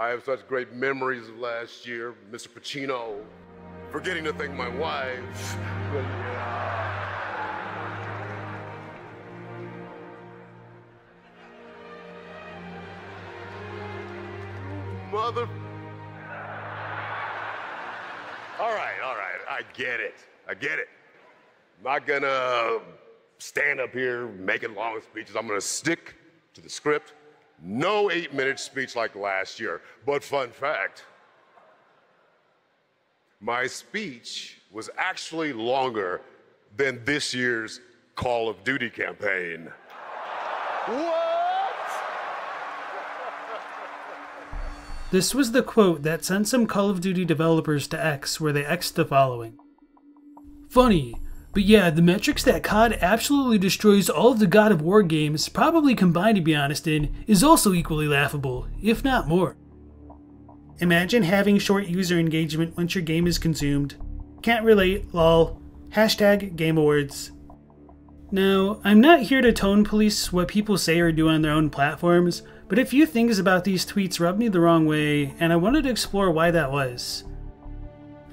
I have such great memories of last year, Mr. Pacino, forgetting to thank my wife. Mother. All right, all right, I get it. I get it. I'm not gonna stand up here making long speeches. I'm gonna stick to the script. No eight minute speech like last year. But fun fact my speech was actually longer than this year's Call of Duty campaign. What? This was the quote that sent some Call of Duty developers to X, where they X'd the following Funny, but yeah, the metrics that COD absolutely destroys all of the God of War games, probably combined to be honest in, is also equally laughable, if not more. Imagine having short user engagement once your game is consumed. Can't relate, lol. Hashtag Game Awards. Now, I'm not here to tone police what people say or do on their own platforms, but a few things about these tweets rubbed me the wrong way, and I wanted to explore why that was.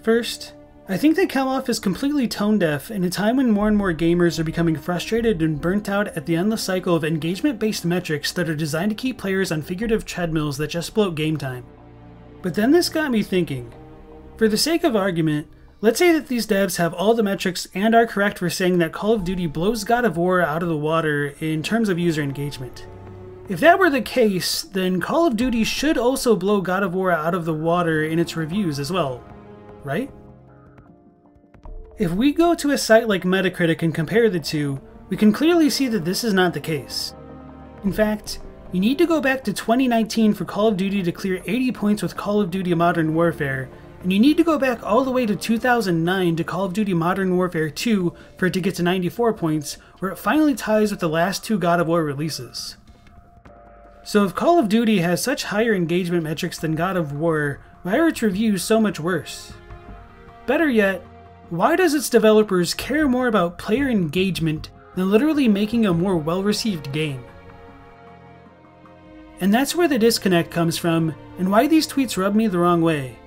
First, I think they come off as completely tone deaf in a time when more and more gamers are becoming frustrated and burnt out at the endless cycle of engagement based metrics that are designed to keep players on figurative treadmills that just bloat game time. But then this got me thinking. For the sake of argument, let's say that these devs have all the metrics and are correct for saying that Call of Duty blows God of War out of the water in terms of user engagement. If that were the case, then Call of Duty should also blow God of War out of the water in its reviews as well, right? If we go to a site like Metacritic and compare the two, we can clearly see that this is not the case. In fact, you need to go back to 2019 for Call of Duty to clear 80 points with Call of Duty Modern Warfare, and you need to go back all the way to 2009 to Call of Duty Modern Warfare 2 for it to get to 94 points, where it finally ties with the last two God of War releases. So if Call of Duty has such higher engagement metrics than God of War, why are its reviews so much worse? Better yet, why does its developers care more about player engagement than literally making a more well received game? And that's where the disconnect comes from, and why these tweets rub me the wrong way.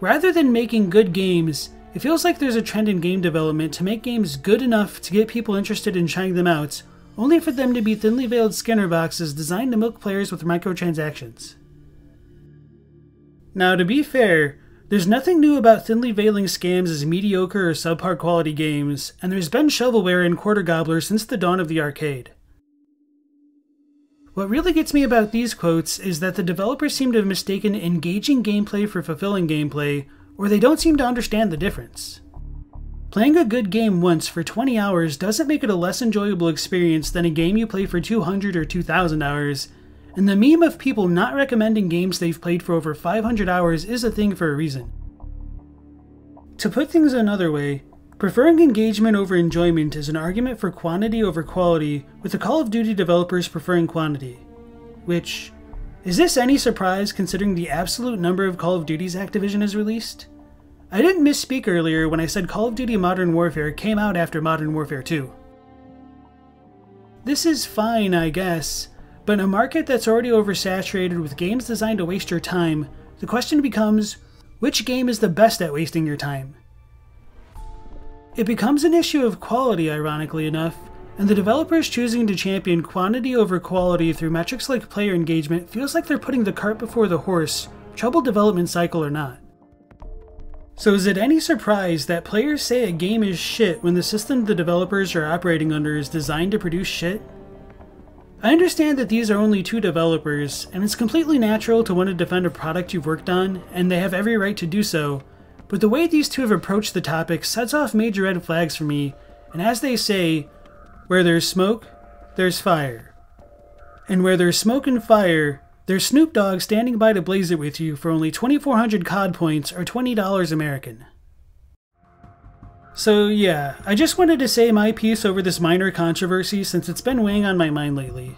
Rather than making good games, it feels like there's a trend in game development to make games good enough to get people interested in trying them out, only for them to be thinly veiled Skinner boxes designed to milk players with microtransactions. Now, to be fair, there's nothing new about thinly veiling scams as mediocre or subpar quality games, and there's been shovelware in Quarter Gobbler since the dawn of the arcade. What really gets me about these quotes is that the developers seem to have mistaken engaging gameplay for fulfilling gameplay, or they don't seem to understand the difference. Playing a good game once for 20 hours doesn't make it a less enjoyable experience than a game you play for 200 or 2000 hours, and the meme of people not recommending games they've played for over 500 hours is a thing for a reason. To put things another way, preferring engagement over enjoyment is an argument for quantity over quality, with the Call of Duty developers preferring quantity. Which, is this any surprise considering the absolute number of Call of Duties Activision has released? I didn't misspeak earlier when I said Call of Duty Modern Warfare came out after Modern Warfare 2. This is fine, I guess, but in a market that's already oversaturated with games designed to waste your time, the question becomes which game is the best at wasting your time? It becomes an issue of quality, ironically enough, and the developers choosing to champion quantity over quality through metrics like player engagement feels like they're putting the cart before the horse, troubled development cycle or not. So is it any surprise that players say a game is shit when the system the developers are operating under is designed to produce shit? I understand that these are only two developers, and it's completely natural to want to defend a product you've worked on, and they have every right to do so, but the way these two have approached the topic sets off major red flags for me, and as they say, where there's smoke, there's fire. And where there's smoke and fire, there's Snoop Dogg standing by to blaze it with you for only 2,400 COD points or $20 American. So, yeah, I just wanted to say my piece over this minor controversy since it's been weighing on my mind lately.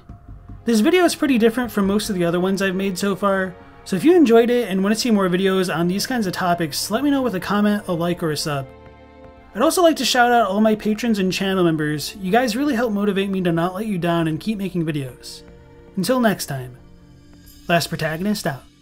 This video is pretty different from most of the other ones I've made so far, so if you enjoyed it and want to see more videos on these kinds of topics, let me know with a comment, a like, or a sub. I'd also like to shout out all my patrons and channel members, you guys really help motivate me to not let you down and keep making videos. Until next time, Last Protagonist out.